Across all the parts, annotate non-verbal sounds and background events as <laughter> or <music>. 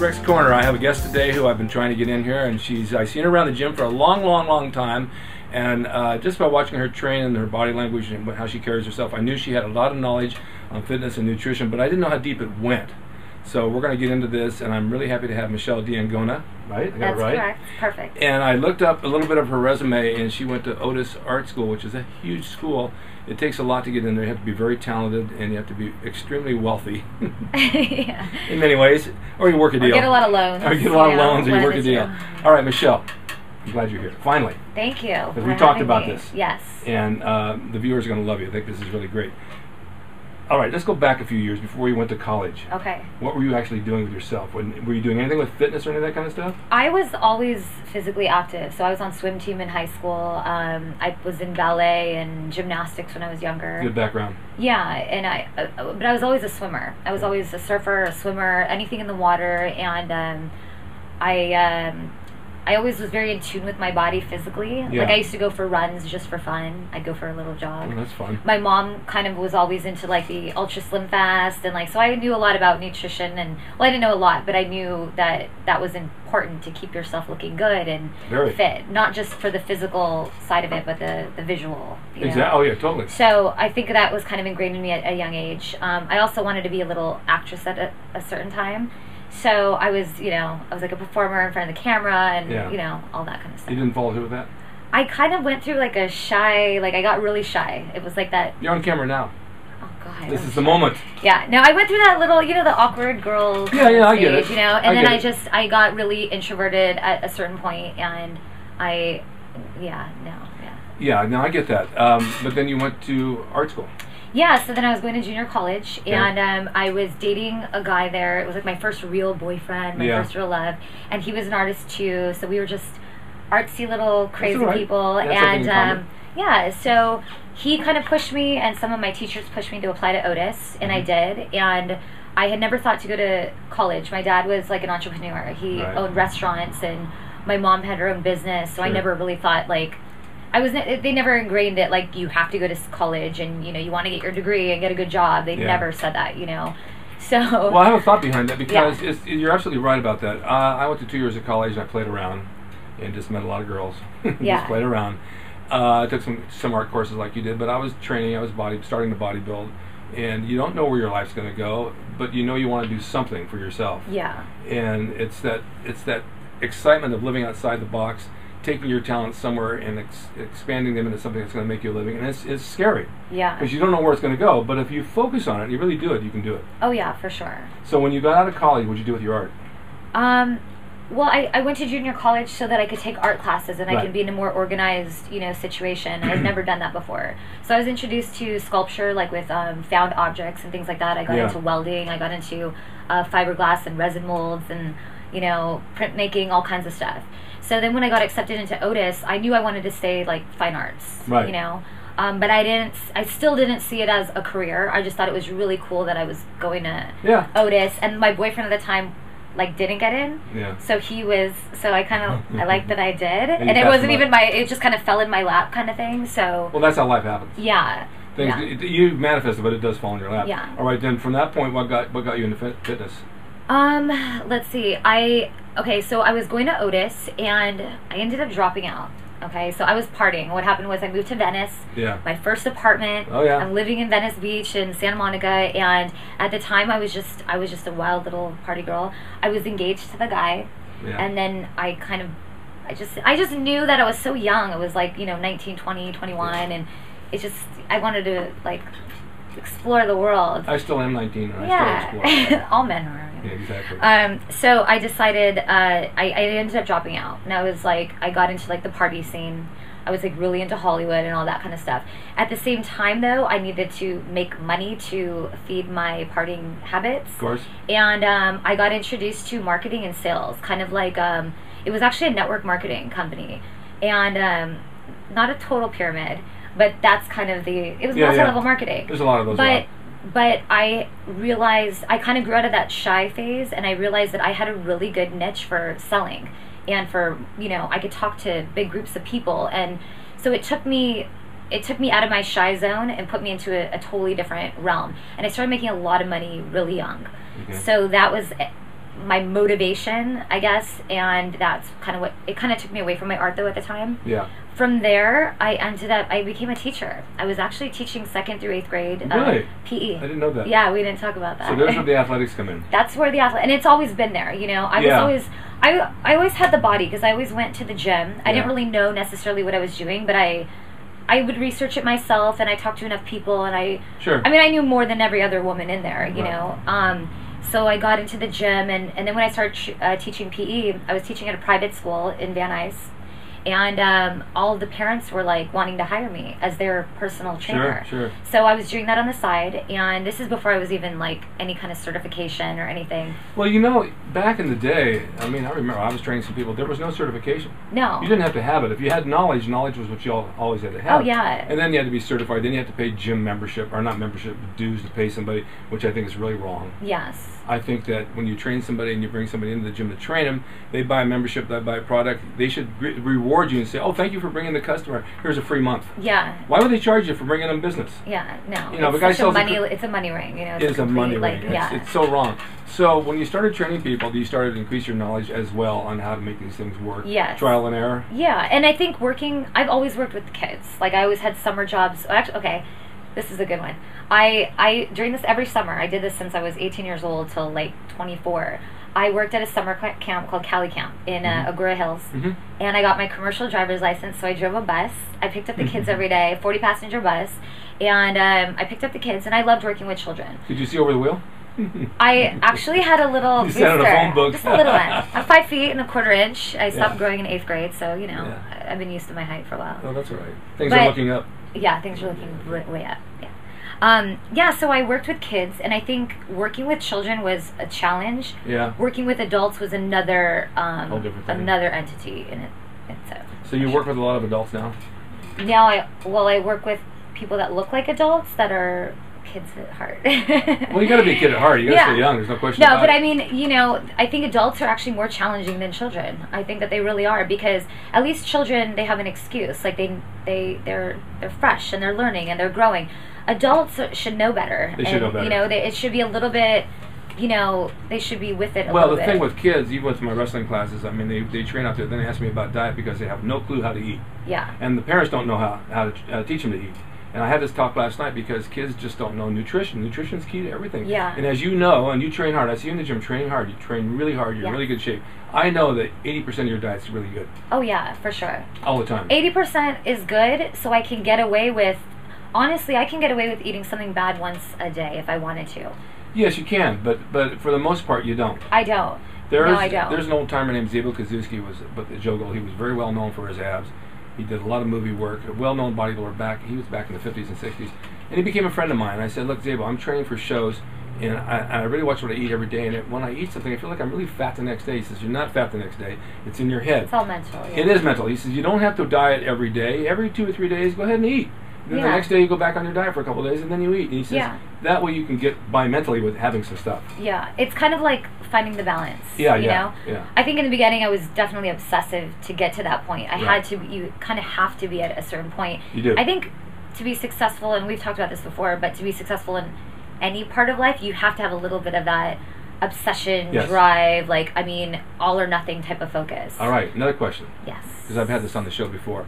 Ric's Corner. I have a guest today who I've been trying to get in here, and she's I've seen her around the gym for a long, long, long time. And uh, just by watching her train and her body language and how she carries herself, I knew she had a lot of knowledge on fitness and nutrition, but I didn't know how deep it went. So we're going to get into this, and I'm really happy to have Michele D'Angona. Right? I got That's it right. correct. Perfect. And I looked up a little bit of her resume, and she went to Otis Art School, which is a huge school. It takes a lot to get in there. You have to be very talented, and you have to be extremely wealthy <laughs> yeah. in many ways, or you work a Or deal. get a lot of loans. Or get a lot you of loans, or you work a deal. two. All right, Michele. I'm glad you're here. Finally, Thank you. Because we talked about me. this. Yes. and uh, the viewers are going to love you. I think this is really great. All right, let's go back a few years before you went to college. Okay. What were you actually doing with yourself? When, were you doing anything with fitness or any of that kind of stuff? I was always physically active. So I was on swim team in high school. Um, I was in ballet and gymnastics when I was younger. Good background. Yeah, and I, uh, uh, but I was always a swimmer. I was always a surfer, a swimmer, anything in the water, and um, I, um, I always was very in tune with my body physically. Yeah. Like I used to go for runs just for fun. I'd go for a little jog. Oh, that's fun. my mom kind of was always into like the ultra slim fast and like so I knew a lot about nutrition and well I didn't know a lot but I knew that that was important to keep yourself looking good and Very. fit not just for the physical side of it but the the visual you know? Exactly. Oh yeah, totally. so I think that was kind of ingrained in me at a young age. Um, I also wanted to be a little actress at a, a certain time. So I was, you know, I was like a performer in front of the camera and, Yeah. you know, all that kind of stuff. You didn't follow through with that. I kind of went through like a shy, like I got really shy. It was like that, You're on camera now. oh God. This is the moment. Yeah, no, I went through that little, you know, the awkward girl Yeah, yeah, I get it. you know, and I then I just, I got really introverted at a certain point and I, yeah, no, yeah. Yeah, no, I get that. Um, but then you went to art school. Yeah, so then I was going to junior college, Yeah. and um, I was dating a guy there. It was like my first real boyfriend, my Yeah. first real love, and he was an artist too. So we were just artsy little crazy right. people, and um, yeah. So he kind of pushed me, and some of my teachers pushed me to apply to Otis, and I Mhm. did, and. I had never thought to go to college. My dad was like an entrepreneur. He Right. owned restaurants, and my mom had her own business. So I never really thought like I was. ne- They never ingrained it like you have to go to college and you know you want to get your degree and get a good job. They Yeah. never said that, you know. So Well, I have a thought behind that because it's, you're absolutely right about that. Uh, I went to two years of college and I played around and just met a lot of girls. <laughs> Yeah. just played around. Uh, I took some some art courses like you did, but I was training. I was body starting to bodybuild, and you don't know where your life's going to go, but you know you want to do something for yourself. yeah, And it's that it's that excitement of living outside the box, taking your talents somewhere and ex- expanding them into something that's going to make you a living. And it's it's scary yeah. because you don't know where it's going to go. But if you focus on it, you really do it, you can do it. Oh yeah, for sure. So when you got out of college, what'd you do with your art? Um, well, I, I went to junior college so that I could take art classes and I could be in a more organized, you know, situation. I've never done that before. So I was introduced to sculpture, like with um, found objects and things like that. I got Yeah. into welding. I got into uh, fiberglass and resin molds and, you know, printmaking, all kinds of stuff. So then when I got accepted into Otis, I knew I wanted to stay like fine arts, Right. you know. Um, but I didn't. I still didn't see it as a career. I just thought it was really cool that I was going to Yeah. Otis, and my boyfriend at the time like didn't get in. Yeah. So he was. So I kind of I liked that I did, <laughs> And and, it wasn't even my. It just kind of fell in my lap, kind of thing. So Well, that's how life happens. yeah, Things yeah. it- you manifest it, but it does fall in your lap. Yeah. All right. Then from that point, what got what got you into fitness? Um, let's see. I okay. So I was going to Otis, and I ended up dropping out. Okay, so I was partying. What happened was I moved to Venice. Yeah. my first apartment. Oh, yeah. I'm living in Venice Beach in Santa Monica, and at the time I was just I was just a wild little party girl. I was engaged to the guy, Yeah. and then I kind of I just I just knew that I was so young. It was like you know 19, 20, 21, and it just I wanted to like explore the world. I still am 19, and I yeah, still explore. <laughs> all men are. Yeah, exactly. Um, so I decided, uh, I, I ended up dropping out. And I was like, I got into like the party scene. I was like really into Hollywood and all that kind of stuff. At the same time, though, I needed to make money to feed my partying habits. of course. And um, I got introduced to marketing and sales, kind of like, um, it was actually a network marketing company. And um, not a total pyramid, but that's kind of the, it was Yeah, multi yeah. level marketing There's a lot of those. but. But I realized I kind of grew out of that shy phase, and I realized that I had a really good niche for selling, and for you know I could talk to big groups of people, and so it took me it took me out of my shy zone and put me into a, a totally different realm, and I started making a lot of money really young. So that was my motivation, I guess, and that's kind of what it kind of took me away from my art though at the time. Yeah. From there, I ended up I became a teacher. I was actually teaching second through eighth grade uh, Really? PE. I didn't know that. Yeah, we didn't talk about that. So there's where the athletics come in. <laughs> that's where the athlete and it's always been there you know i was always i i always had the body because i always went to the gym i didn't really know necessarily what i was doing but i i would research it myself and i talked to enough people and i Sure. i mean i knew more than every other woman in there you Right. know um so i got into the gym and and then when i started uh, teaching pe i was teaching at a private school in van nuys and um, all the parents were like wanting to hire me as their personal trainer Sure, sure. so I was doing that on the side, and this is before I was even like any kind of certification or anything. Well, you know, back in the day, I mean, I remember I was training some people. There was no certification. No. You didn't have to have it. If you had knowledge, knowledge was what you all, always had to have. Oh, yeah. And then you had to be certified. Then you had to pay gym membership, or not membership, dues to pay somebody, which I think is really wrong. Yes. I think that when you train somebody and you bring somebody into the gym to train them, they buy a membership, they buy a product. They should re- reward you and say, "Oh, thank you for bringing the customer. Here's a free month." Yeah. Why would they charge you for bringing them business? Yeah. No. You know, it's the guy a sells a money. cr- it's a money ring. You know. It is a money like, ring. Yeah. It's, it's so wrong. So when you started training people, you started to increase your knowledge as well on how to make these things work. Yes. Trial and error. Yeah, and I think working, I've always worked with kids. Like I always had summer jobs. Actually, okay, this is a good one. I I during this every summer. I did this since I was 18 years old till like 24. I worked at a summer camp called Cali Camp in uh, Mhm. Agoura Hills, Mhm. and I got my commercial driver's license. So I drove a bus. I picked up the kids Mhm. every day, 40 passenger bus, and um, I picked up the kids, and I loved working with children. Did you see over the wheel? <laughs> I actually had a little <laughs> You booster, a phone book. just a little one. <laughs> I'm five feet and a quarter inch. I stopped Yeah. growing in eighth grade, so you know Yeah. I've been used to my height for a while. Oh, that's all right. Things But- are looking up. Yeah, things are looking way, way up. Yeah. Um, yeah, so I worked with kids, and I think working with children was a challenge. Yeah. Working with adults was another um, Whole different thing. another entity in it. itself. So you work with a lot of adults now. Now I well I work with people that look like adults that are kids at heart. <laughs> Well, you got to be a kid at heart. You got to Yeah. stay young. There's no question. No, but it. I mean, you know, I think adults are actually more challenging than children. I think that they really are because at least children they have an excuse. Like they they they're they're fresh and they're learning and they're growing. Adults should know better. They should and, know better. You know, they, it should be a little bit. You know, they should be with it a Well, the bit. thing with kids, even with my wrestling classes, I mean, they, they train out there. Then they ask me about diet because they have no clue how to eat, yeah, and the parents don't know how how to uh, teach them to eat. And I had this talk last night because kids just don't know nutrition. Nutrition's key to everything. Yeah. And as you know, and you train hard. I see you in the gym training hard. You train really hard. You're in really good shape. I know that 80% of your diet's really good oh yeah, for sure. all the time. Eighty percent is good, so I can get away with. Honestly, I can get away with eating something bad once a day if I wanted to. Yes, you can, but but for the most part, you don't. I don't. There's, No, I don't. There's an old timer named Zabo Koszewski, was but the Joe Gold. He was very well known for his abs. He did a lot of movie work, a well-known bodybuilder back. He was back in the 50s and 60s, and he became a friend of mine. I said, "Look, Zabo, I'm training for shows, and I, I really watch what I eat every day. And when I eat something, I feel like I'm really fat the next day." He says, "You're not fat the next day. It's in your head. It's all mental. yeah. It is mental." He says, "You don't have to diet every day. Every two or three days, go ahead and eat." And then the next day, you go back on your diet for a couple of days, and then you eat. And he says, Yeah. "That way, you can get by mentally with having some stuff." Yeah, it's kind of like finding the balance. Yeah, you yeah, know. yeah. I think in the beginning I was definitely obsessive to get to that point. I Right. had to. You kind of have to be at a certain point. You do. I think to be successful, and we've talked about this before, but to be successful in any part of life, you have to have a little bit of that obsession, Yes. drive. Like I mean, all or nothing type of focus. All right, another question. Yes. because I've had this on the show before.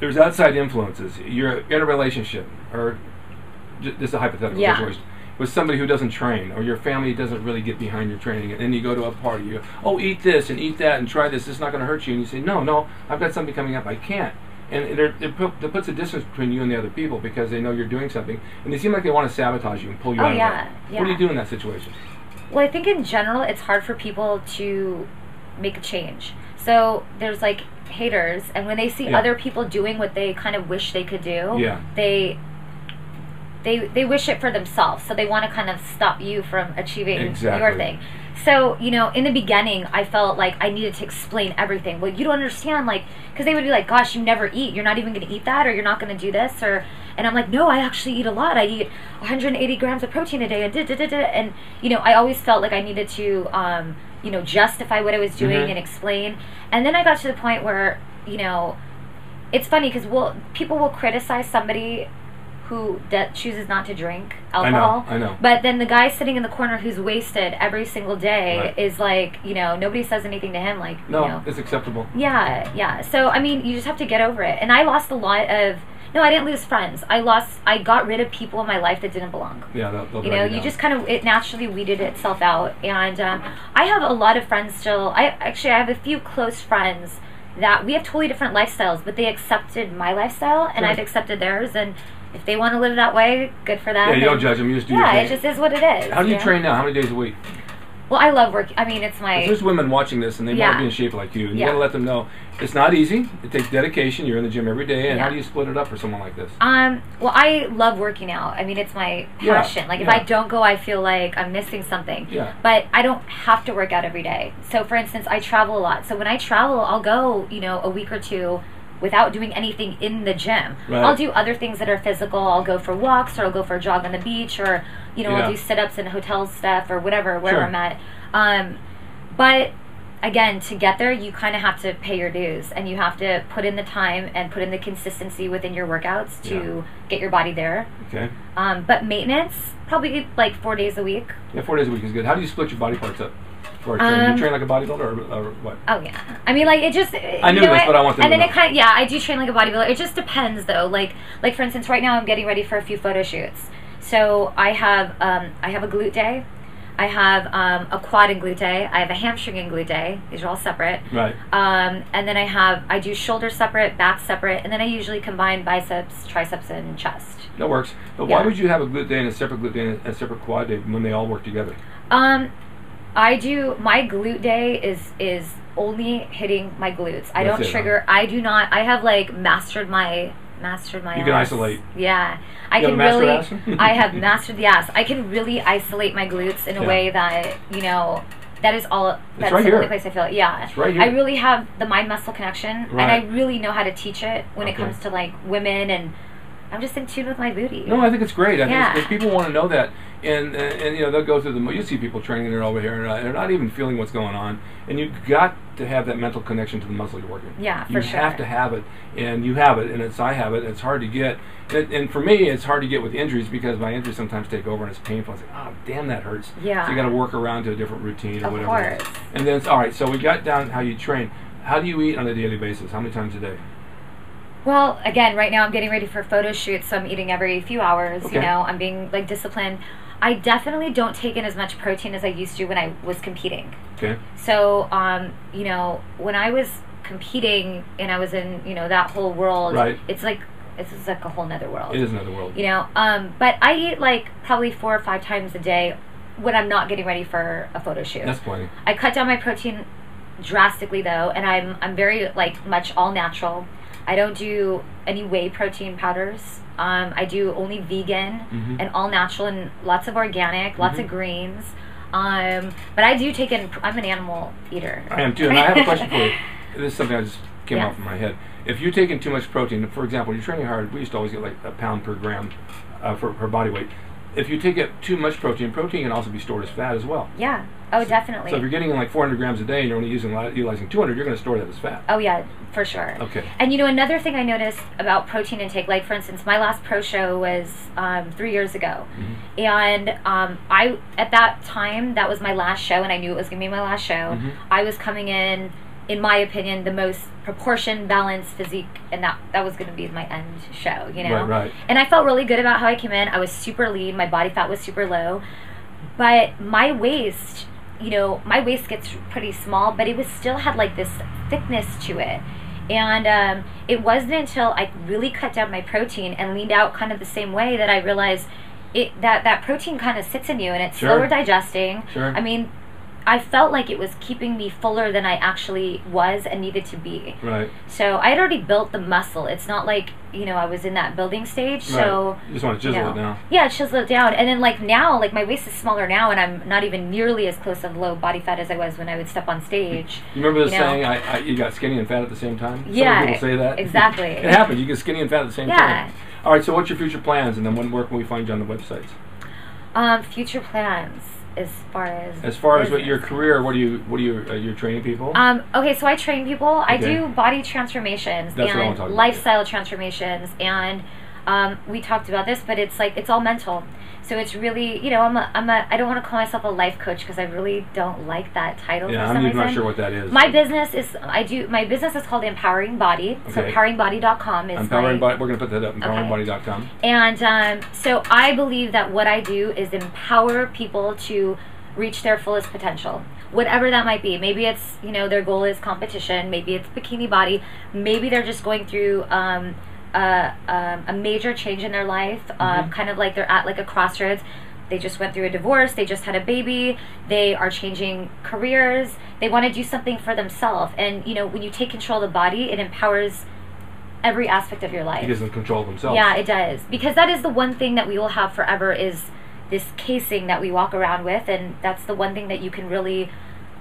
There's outside influences. You're in a relationship, or j- this is a hypothetical Yeah. situation, with somebody who doesn't train, or your family doesn't really get behind your training, and then you go to a party. You go, oh, eat this and eat that and try this. It's not going to hurt you. And you say, no, no, I've got something coming up. I can't. And it, it, it put- it puts a distance between you and the other people because they know you're doing something, and they seem like they want to sabotage you and pull you Oh, out of yeah, yeah. What do you do in that situation? Well, I think in general, it's hard for people to make a change. So there's like haters, and when they see Yeah. other people doing what they kind of wish they could do, Yeah. they they they wish it for themselves. So they want to kind of stop you from achieving your thing. So you know, in the beginning, I felt like I needed to explain everything. Well, you don't understand, like, because they would be like, "Gosh, you never eat. You're not even going to eat that, or you're not going to do this, or." And I'm like, "No, I actually eat a lot. I eat 180 grams of protein a day, and da da da da." And you know, I always felt like I needed to, um, you know, justify what I was doing Mhm. and explain. And then I got to the point where, you know, it's funny because we'll people will criticize somebody who de- chooses not to drink alcohol. I know. I know. But then the guy sitting in the corner who's wasted every single day Right. is like, you know, nobody says anything to him. Like, No, you know, it's acceptable. yeah, yeah. So I mean, you just have to get over it. And I lost a lot of. No, I didn't lose friends. I lost. I got rid of people in my life that didn't belong. Yeah, they'll, they'll You know, you just kind of it naturally weeded itself out. And um, I have a lot of friends still. I actually I have a few close friends that we have totally different lifestyles, but they accepted my lifestyle and Sure. I've accepted theirs. And if they want to live that way, good for them. Yeah, you don't And- judge them. You just do your Yeah, it just is what it is. How do you train now? How many days a week? Well, I love work. I mean, it's my There's women watching this and they want to be in shape like you. And you Yeah. got to let them know it's not easy. It takes dedication. You're in the gym every day. And how do you split it up for someone like this? Um, well, I love working out. I mean, it's my Yeah, passion. Like, if. I don't go, I feel like I'm missing something. Yeah. But I don't have to work out every day. So, for instance, I travel a lot. So when I travel, I'll go, you know, a week or two without doing anything in the gym. Right. I'll do other things that are physical. I'll go for walks, or I'll go for a jog on the beach, or you know, Yeah. I'll do sit-ups in hotel stuff, or whatever, wherever Sure. I'm at. Um, but again, to get there, you kind of have to pay your dues, and you have to put in the time and put in the consistency within your workouts to Yeah. get your body there. Okay. Um, but maintenance, probably like four days a week. Yeah, four days a week is good. How do you split your body parts up? For? Um, you train like a bodybuilder or, or what? Oh yeah, I mean like it just. I you knew know this, but I want them And to then it kind of yeah, I do train like a bodybuilder. It just depends though. Like like for instance, right now I'm getting ready for a few photo shoots. So I have um, I have a glute day, I have um, a quad and glute day, I have a hamstring and glute day. These are all separate. Right. Um, and then I have I do shoulder separate, back separate, and then I usually combine biceps, triceps, and chest. That works. But why would you have a glute day and a separate glute day and a separate quad day when they all work together? Um, I do my glute day is is only hitting my glutes. I That's don't it, huh? trigger. I do not. I have like mastered my mastered my. You can ass. isolate. Yeah, I You can really. <laughs> I have mastered the ass. I can really isolate my glutes in a Yeah. way that you know. That is all. That's right the here. only place I feel it. Yeah, It's right here. I really have the mind muscle connection, Right. and I really know how to teach it when it comes to like women, and I'm just in tune with my booty. No, I think it's great. I think Yeah. it's, people want to know that, and, and and you know they'll go through the. You see people training there over here, and uh, they're not even feeling what's going on, and you've got to have that mental connection to the muscle you're working. Yeah, for you sure. have to have it, and you have it, and it's I have it. It's hard to get, and, and for me, it's hard to get with injuries because my injuries sometimes take over and it's painful. It's like, oh, damn, that hurts. Yeah. So you got to work around to a different routine or Of whatever. course. And then it's all right. So we got down how you train. How do you eat on a daily basis? How many times a day? Well, again, right now I'm getting ready for photo shoots, so I'm eating every few hours. Okay. You know, I'm being like disciplined. I definitely don't take in as much protein as I used to when I was competing. Okay. So, um, you know, when I was competing and I was in, you know, that whole world, Right. it's like it's just like a whole nother world. It is another world. You know, um, but I eat like probably four or five times a day when I'm not getting ready for a photo shoot. That's plenty. I cut down my protein drastically though, and I'm I'm very like much all natural. I don't do any whey protein powders. Um, I do only vegan Mhm. and all natural and lots of organic, lots Mhm. of greens. Um, but I do take in. I'm an animal eater. I am too. And I have a question for you. <laughs> This is something I just came Yeah. off in my head. If you're taking too much protein, for example, you're training hard, we used to always get like a pound per gram uh, for, for body weight. If you take it too much protein, protein can also be stored as fat as well. Yeah. Oh, definitely. So if you're getting like 400 grams a day and you're only using utilizing 200, you're going to store that as fat. Oh yeah, for sure. Okay. And you know another thing I noticed about protein intake, like for instance, my last pro show was um, three years ago, Mm-hmm. and um, I at that time that was my last show, and I knew it was gonna be my last show. Mhm. I was coming in, in my opinion, the most proportioned, balanced physique, and that that was gonna be my end show. You know. Right, right. And I felt really good about how I came in. I was super lean. My body fat was super low, but my waist, you know, my waist gets pretty small, but it was still had like this thickness to it. And um, it wasn't until I really cut down my protein and leaned out kind of the same way that I realized it that that protein kind of sits in you and it's Sure. slower digesting. Sure. I mean, I felt like it was keeping me fuller than I actually was and needed to be. Right. So I had already built the muscle. It's not like you know I was in that building stage. So right. You just want to you chisel know. it down. Yeah, chisel it down. And then like now, like my waist is smaller now, and I'm not even nearly as close of low body fat as I was when I would step on stage. You remember the You know. saying, I, I, you got skinny and fat at the same time? Some Yeah, people say that. exactly. <laughs> it happens. You get skinny and fat at the same Yeah. time. All right, so what's your future plans? And then when, where can we find you on the websites? Um, future plans as far as As far as what your career, what do you, what do you, uh, you're training people? Um, okay, so I train people. I do body transformations That's what I wanna and talk about, lifestyle transformations, and Um, we talked about this, but it's like it's all mental. So it's really, you know, I'm a, I'm a, I don't want to call myself a life coach because I really don't like that title. Yeah, I'm even not sure what that is. My business is I do my business is called Empowering Body. Okay. So Okay. empoweringbody.com is Empowering my, Body. We're going to put that up. Empoweringbody.com. and um, so I believe that what I do is empower people to reach their fullest potential. Whatever that might be. Maybe it's, you know, their goal is competition. Maybe it's bikini body. Maybe they're just going through um, a, um, a major change in their life. Uh, Mhm. kind of like they're at like a crossroads. They just went through a divorce. They just had a baby. They are changing careers. They want to do something for themselves. And, you know, when you take control of the body, it empowers every aspect of your life. It gives them control themselves. Yeah, it does. Because that is the one thing that we will have forever is this casing that we walk around with and that's the one thing that you can really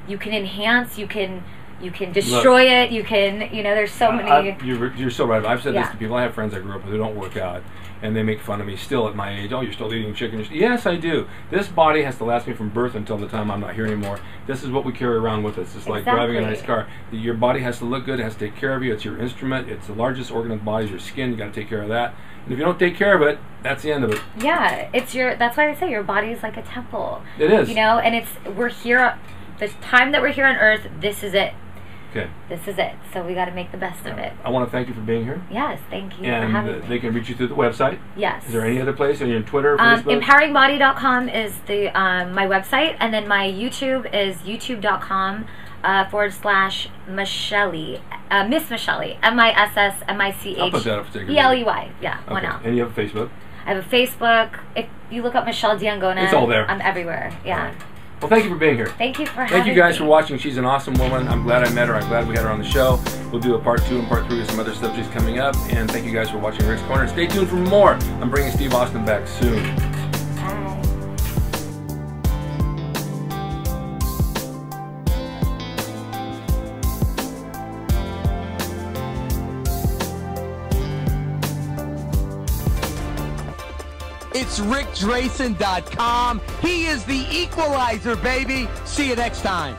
you can enhance, you can you can destroy it, you can, you know, there's so many I, you're, you're so right. I've said this to people. I have friends I grew up with who don't work out, and they make fun of me still at my age. Oh, you're still eating chicken. Yes, I do. This body has to last me from birth until the time I'm not here anymore. This is what we carry around with us. It's like driving a nice car. Your body has to look good. It has to take care of you. It's your instrument. It's the largest organ of the body. Is your skin. You got to take care of that. And if you don't take care of it, that's the end of it. Yeah, it's your that's why they say your body is like a temple. It is. You know, and it's we're here the time that we're here on earth, this is it. Okay. This is it. So we got to make the best of it. I want to thank you for being here. Yes, thank you for And having uh, me. they can reach you through the website. Yes. Is there any other place? Are you on Twitter, Um, Facebook? empoweringbody.com is the um, my website, and then my YouTube is youtube.com uh, forward slash Michele, uh, Miss Michele, M I S S M I C H put that up for E L E Y. Yeah, one out. And you have a Facebook. I have a Facebook. If you look up Michele D'Angona, It's all there. I'm everywhere. Yeah. Well, thank you for being here. Thank you for having Thank you guys me. for watching. She's an awesome woman. I'm glad I met her. I'm glad we had her on the show. We'll do a part two and part three with some other subjects coming up. And thank you guys for watching Ric's Corner. Stay tuned for more. I'm bringing Steve Austin back soon. It's ricdrasin.com. He is the equalizer, baby. See you next time.